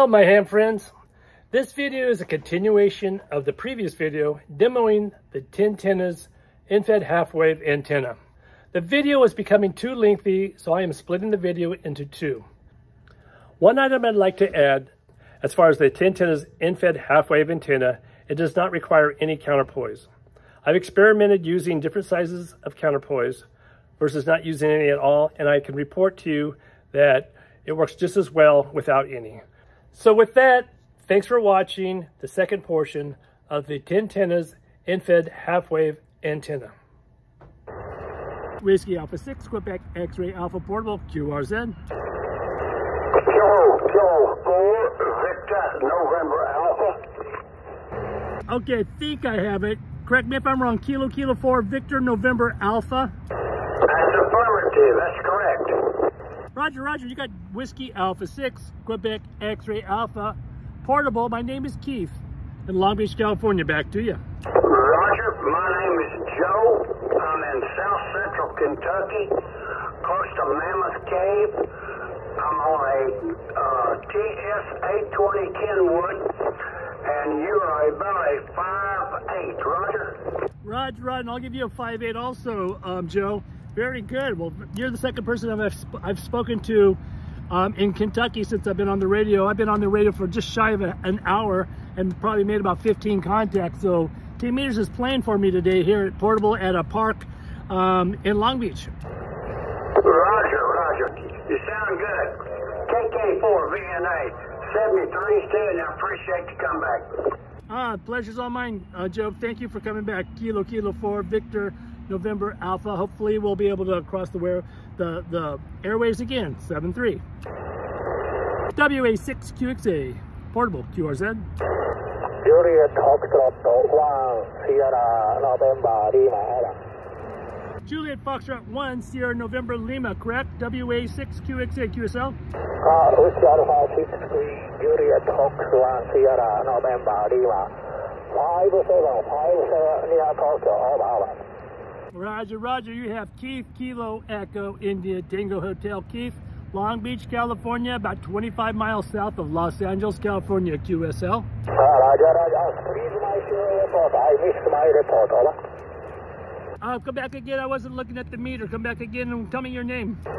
Hello my ham friends. This video is a continuation of the previous video demoing the TennTennas end-fed half-wave antenna. The video is becoming too lengthy, so I am splitting the video into two. One item I'd like to add, as far as the TennTennas end-fed half-wave antenna, it does not require any counterpoise. I've experimented using different sizes of counterpoise versus not using any at all, and I can report to you that it works just as well without any. So with that, thanks for watching the second portion of the TennTennas end-fed half-wave antenna. Whiskey Alpha 6, Quebec X-Ray Alpha Portable, QRZ. Joe, Joe, 4, Victor, November Alpha. Okay, I think I have it. Correct me if I'm wrong. Kilo, Kilo 4, Victor, November Alpha. That's affirmative, that's correct. Roger, Roger, you got Whiskey Alpha 6, Quebec X-Ray Alpha Portable. My name is Keith in Long Beach, California. Back to you. Roger, my name is Joe. I'm in South Central Kentucky, close to Mammoth Cave. I'm on a uh, TS-820 Kenwood, and you are about a 5'8", Roger? Roger, Roger, and I'll give you a 5'8 also, um, Joe. Very good. Well, you're the second person I've, I've spoken to um, in Kentucky since I've been on the radio. I've been on the radio for just shy of a, an hour and probably made about 15 contacts. So Ten Meters is playing for me today here at Portable at a park um, in Long Beach. Roger, Roger. You sound good. KK4 VNA 73 and I appreciate the comeback. Ah, pleasure's all mine, uh, Joe. Thank you for coming back. Kilo Kilo 4 Victor November Alpha. Hopefully we'll be able to cross the where the, the airways again. 7-3. WA6QXA. Portable QRZ. Juliet Foxtrot 1 Sierra November Lima Juliet Foxtrot 1 Sierra November Lima, correct? WA6QXA QSL? Uh, Whiskey Alpha 6 Juliet Fox 1 Sierra November Lima 5757 near Tokyo, over. Roger, Roger, you have Keith Kilo Echo India Dingo Hotel Keith, Long Beach, California, about 25 miles south of Los Angeles, California, QSL. Uh, Roger, Roger. Please my report. I missed my report, over. Uh, come back again. I wasn't looking at the meter. Come back again and tell me your name. Please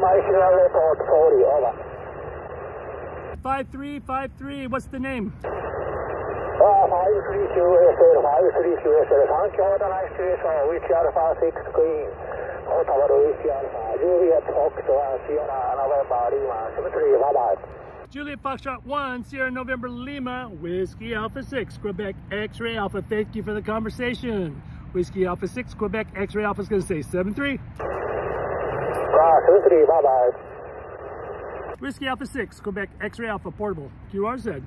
my report, sorry, over. 5353, what's the name? Uh, 532 SL, 532 SL, 3強だな、失礼しました。Which Alpha 6 Queen, Ottawa Whiskey Alpha, Juliet Fox 1, Sierra November Lima, 73, bye-bye. Juliet Foxtrot 1, Sierra November Lima, Whiskey Alpha 6, Quebec X-Ray Alpha. Thank you for the conversation. Whiskey Alpha 6, Quebec X-Ray Alpha is going to say 7-3. Uh, 73, bye-bye. Whiskey Alpha 6, Quebec X-Ray Alpha Portable, QRZ.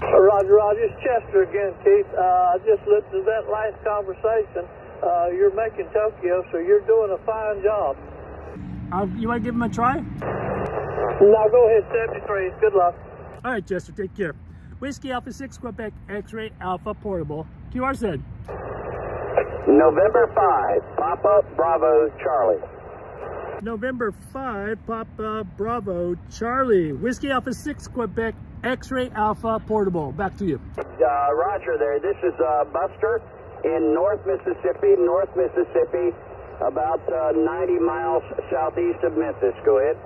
Roger, Roger. It's Chester again, Keith. Uh, I just listened to that last conversation. Uh, you're making Tokyo, so you're doing a fine job. Uh, you want to give him a try? Now go ahead, 73. Good luck. All right, Chester, take care. Whiskey Alpha 6, Quebec X-Ray Alpha Portable, QRZ. November 5, Papa Bravo Charlie. November 5, Papa Bravo Charlie. Whiskey Alpha 6, Quebec X-Ray Alpha Portable. Back to you. Uh, Roger there. This is uh, Buster in North Mississippi, North Mississippi, about uh, 90 miles southeast of Memphis. Go ahead.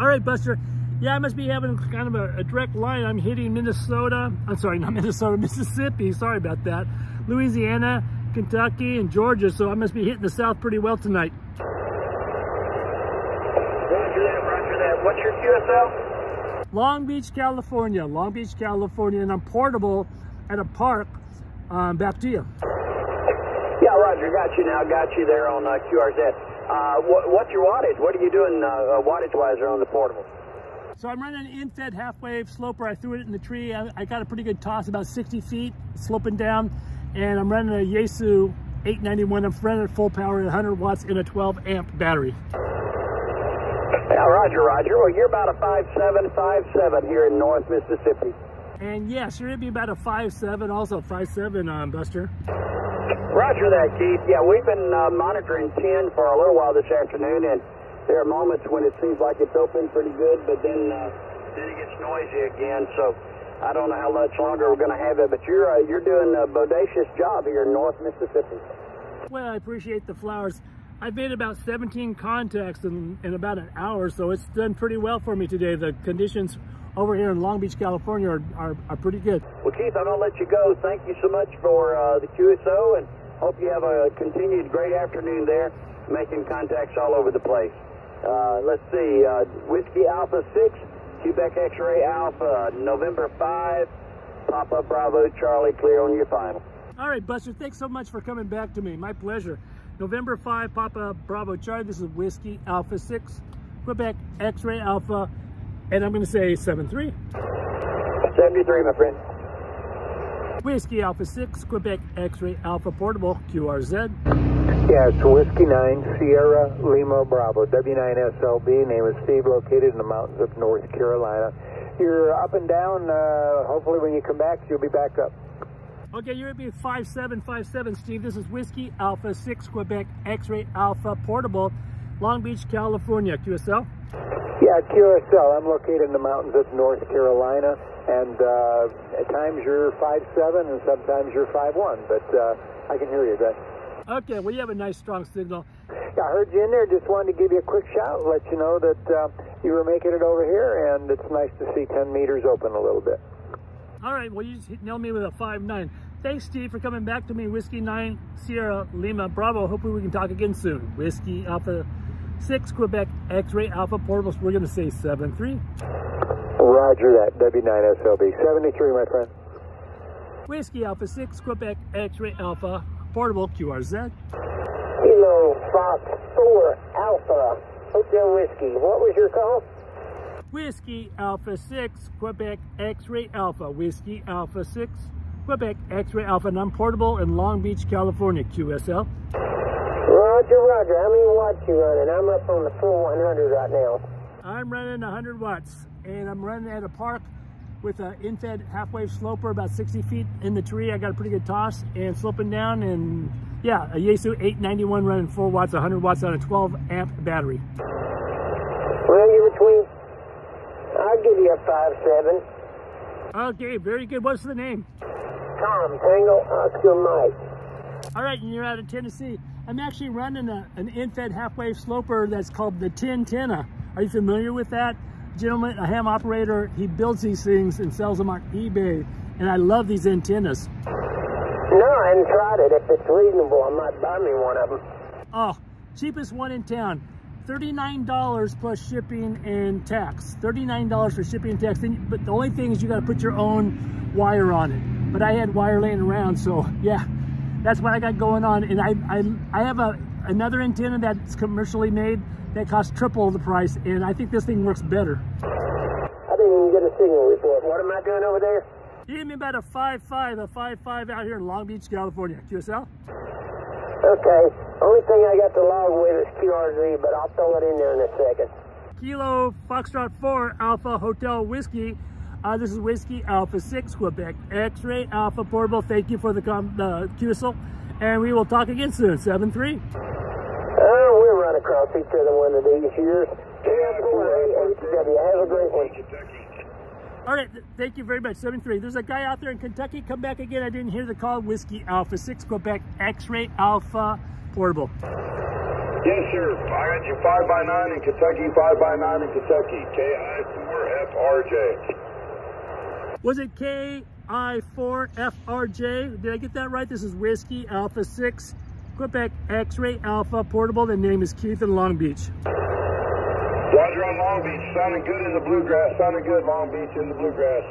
All right, Buster. Yeah, I must be having kind of a, a, direct line. I'm hitting Minnesota. I'm sorry, not Minnesota, Mississippi. Sorry about that. Louisiana, Kentucky, and Georgia. So I must be hitting the South pretty well tonight. Roger that, roger that. What's your QSL? Long Beach, California. Long Beach, California. And I'm portable at a park. Um, back to you. Yeah, Roger. Got you now. Got you there on uh, QRZ. Uh, what, what's your wattage? What are you doing uh, wattage-wise on the portable? So I'm running an end-fed half-wave sloper. I threw it in the tree. I, I, got a pretty good toss, about 60 feet, sloping down. And I'm running a Yaesu 891. I'm running at full power at 100 watts in a 12 amp battery. Yeah, Roger, Roger. Well, you're about a 5'7", 5'7", here in North Mississippi. And yes, you're going to be about a 5'7", also 5'7", um, Buster. Roger that, Keith. Yeah, we've been uh, monitoring 10 for a little while this afternoon, and There are moments when it seems like it's open pretty good, but then uh, then it gets noisy again. So I don't know how much longer we're going to have it. But you're uh, you're doing a bodacious job here in North Mississippi. Well, I appreciate the flowers. I've made about 17 contacts in, in about an hour, so it's done pretty well for me today. The conditions over here in Long Beach, California are, are, are pretty good. Well, Keith, I'm going to let you go. Thank you so much for uh, the QSO, and hope you have a continued great afternoon there, making contacts all over the place. Uh, let's see, uh, Whiskey Alpha 6, Quebec X-Ray Alpha, November 5, Papa Bravo Charlie, clear on your final. All right, Buster, thanks so much for coming back to me. My pleasure. November 5, Papa Bravo Charlie. This is Whiskey Alpha 6, Quebec X-Ray Alpha, and I'm going to say 7-3. 73, my friend. Whiskey Alpha 6, Quebec X-Ray Alpha Portable, QRZ. Yeah, it's Whiskey 9, Sierra Lima Bravo, W9SLB. Name is Steve, located in the mountains of North Carolina. You're up and down. Uh, hopefully, when you come back, you'll be back up. Okay, you're at me 5757, Steve. This is Whiskey Alpha 6, Quebec X-Ray Alpha Portable, Long Beach, California. QSL? Yeah, QSL. I'm located in the mountains of North Carolina, and uh, at times you're 5'7", and sometimes you're 5'1", but uh, I can hear you good. Okay, well, you have a nice, strong signal. Yeah, I heard you in there. Just wanted to give you a quick shout, let you know that uh, you were making it over here, and it's nice to see 10 meters open a little bit. All right, well, you just nailed me with a 5'9". Thanks, Steve, for coming back to me. Whiskey 9, Sierra Lima Bravo. Hopefully we can talk again soon. Whiskey Alpha 6, Quebec X-Ray Alpha Portable. We're going to say 7-3. Roger that, W9SLB. 73, my friend. Whiskey Alpha 6, Quebec X-Ray Alpha Portable QRZ. Kilo Fox 4 Alpha Hotel Whiskey. What was your call? Whiskey Alpha 6, Quebec X-Ray Alpha. Whiskey Alpha 6, Quebec X-Ray Alpha. And I'm portable in Long Beach, California. QSL. Roger, roger. How many watts you running? I'm up on the full 100 right now. I'm running 100 watts and I'm running at a park with an end-fed half-wave sloper about 60 feet in the tree. I got a pretty good toss and sloping down and yeah, a Yaesu 891 running 4 watts, 100 watts on a 12 amp battery. Well, you're between, Give 5'7". Okay, very good. What's the name? Tom, Tango, Oscar, Mike. All right, and you're out of Tennessee. I'm actually running a, an end-fed half-wave sloper that's called the TennTenna. Are you familiar with that? Gentleman, a ham operator, he builds these things and sells them on eBay. And I love these antennas. No, I haven't tried it. If it's reasonable, I might buy me one of them. Oh, cheapest one in town. $39 plus shipping and tax. $39 for shipping and tax. But the only thing is you got to put your own wire on it. But I had wire laying around, so yeah, that's what I got going on. And I, I, I have a another antenna that's commercially made that costs triple the price, and I think this thing works better. I didn't even get a signal report. What am I doing over there? You gave me about a 5.5, a 5.5 out here in Long Beach, California. QSL? Okay. Only thing I got to log with is QRZ, but I'll throw it in there in a second. Kilo Foxtrot 4 Alpha Hotel Whiskey. Uh, this is Whiskey Alpha 6 Quebec X-Ray Alpha Portable. Thank you for the com uh, QSL. And we will talk again soon. 7-3. Oh, we'll run across each other one of these years. Have a great one. All right, th- thank you very much. 7-3. There's a guy out there in Kentucky. Come back again. I didn't hear the call. Whiskey Alpha 6 Quebec X-Ray Alpha Portable. Yes, sir. I got you 5 by 9 in Kentucky, 5 by 9 in Kentucky. KI4FRJ. Was it KI4FRJ? Did I get that right? This is Whiskey Alpha 6 Quebec X-Ray Alpha Portable. The name is Keith in Long Beach. Roger on Long Beach. Sounding good in the bluegrass. Sounding good, Long Beach in the bluegrass.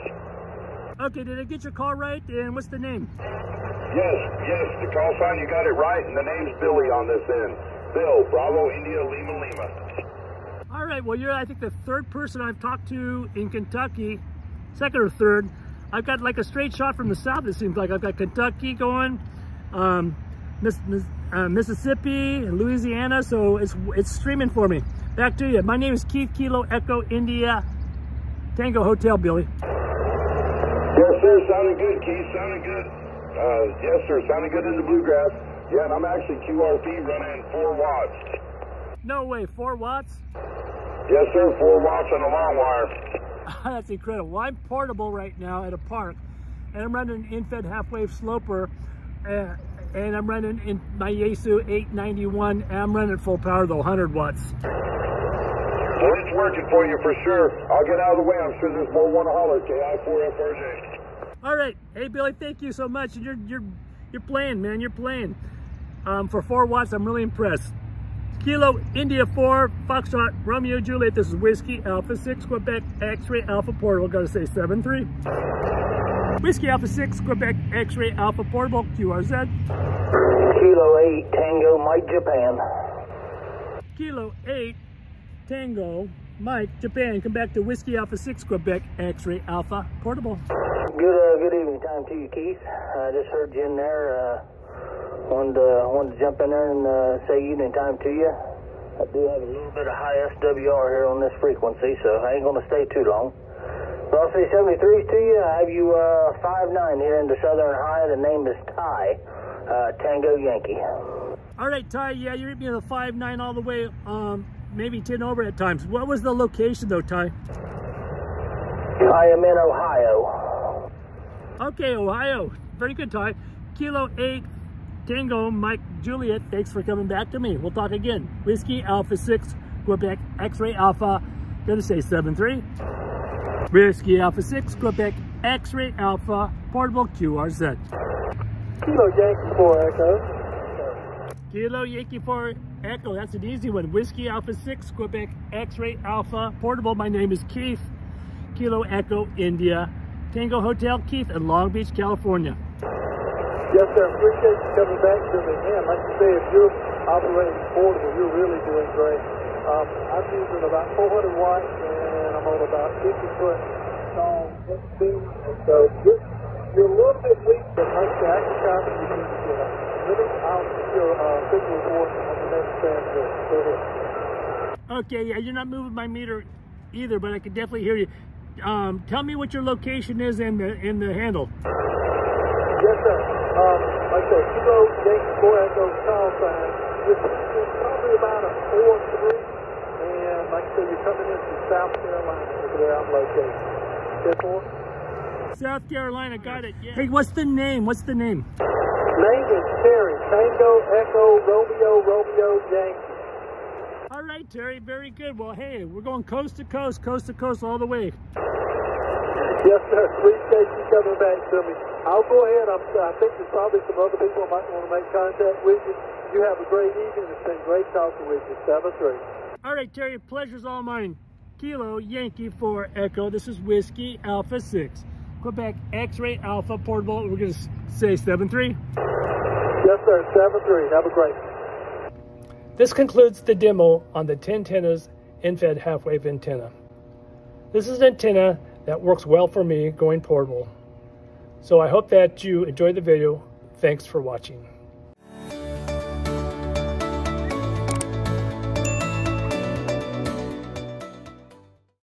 Okay, did I get your call right? And what's the name? Yes, yes. The call sign, you got it right, and the name's Billy on this end. Bill, Bravo, India, Lima, Lima. All right, well, you're, I think, the third person I've talked to in Kentucky, second or third. I've got like a straight shot from the south, it seems like. I've got Kentucky going, um, Miss, Miss, uh, Mississippi, Louisiana, so it's, it's streaming for me. Back to you. My name is Keith Kilo Echo India Tango Hotel, Billy. Yes, sir. Sounding good, Keith. Sounding good. Uh, yes, sir. Sounding good in the bluegrass. Yeah, and I'm actually QRP running 4 watts. No way, four watts? Yes, sir. Four watts on a long wire. That's incredible. Well, I'm portable right now at a park, and I'm running an end-fed half-wave sloper, uh, and I'm running in my Yaesu 891, and I'm running full power though, 100 watts. Well, it's working for you for sure. I'll get out of the way. I'm sure there's more one to holler. KI4FRJ. All right, hey Billy, thank you so much. You're you're you're playing, man. You're playing. Um, for four watts, I'm really impressed. Kilo India 4, Foxtrot, Romeo Juliet. This is Whiskey Alpha 6, Quebec X-Ray Alpha Portable. Gotta say 7-3. Whiskey Alpha 6, Quebec X-Ray Alpha Portable, QRZ. Kilo 8, Tango, Mike, Japan. Kilo 8, Tango, Mike, Japan. Come back to Whiskey Alpha 6, Quebec X-Ray Alpha Portable. Good, uh, good evening time to you, Keith. I just heard you in there. Uh, wanted, to, wanted to jump in there and uh, say evening time to you. I do have a little bit of high SWR here on this frequency, so I ain't going to stay too long. But I'll say 73s to you. I have you uh, 5'9 here in the Southern Ohio. The name is Ty, uh, Tango Yankee. All right, Ty, yeah, you're hitting me the 5'9 all the way, um, maybe 10 over at times. What was the location though, Ty? I am in Ohio. Okay, Ohio. Very good, Ty. Kilo 8, Tango, Mike, Juliet, thanks for coming back to me. We'll talk again. Whiskey Alpha 6, Quebec X-Ray Alpha, gonna say 7-3. Whiskey Alpha 6, Quebec X-Ray Alpha, Portable QRZ. Kilo Yankee 4 Echo. Kilo Yankee 4 Echo, that's an easy one. Whiskey Alpha 6, Quebec X-Ray Alpha, Portable. My name is Keith. Kilo Echo, India. Tango Hotel, Keith in Long Beach, California. Yes, sir. Appreciate you coming back to me. Man, like you say, if you're operating portable, you're really doing great. Um, I'm using about 400 watts, and I'm on about 50 foot speed. And so you're, you're a little bit weak, but like say, I can count you get up. Let me, I'll get your uh, physical report on the next transmit. Go ahead. Okay, yeah, you're not moving my meter either, but I can definitely hear you. Um, tell me what your location is in the in the handle. Yes, sir. Um, like I said, Kilo Yankee 4 Echo call sign. You're, you're probably about a 4-3. And like I said, you're coming in from South Carolina is where I'm located. Ten-four. South Carolina, got it. Yeah. Hey, what's the name? What's the name? Name Terry. Tango, Echo, Romeo, Romeo, Yankee. All right, Terry, very good. Well, hey, we're going coast to coast, coast to coast all the way. Yes, sir. Appreciate you coming back to me. I'll go ahead. I'm, I think there's probably some other people might want to make contact with you. You have a great evening. It's been great talking with you. 7-3. All right, Terry, pleasure's all mine. Kilo Yankee 4 Echo. This is Whiskey Alpha 6. Quebec X-Ray Alpha Portable. We're going to say 7-3. Yes, sir. 7-3. Have a great This concludes the demo on the 10 antennas end-fed half-wave antenna. This is an antenna that works well for me going portable. So I hope that you enjoyed the video. Thanks for watching.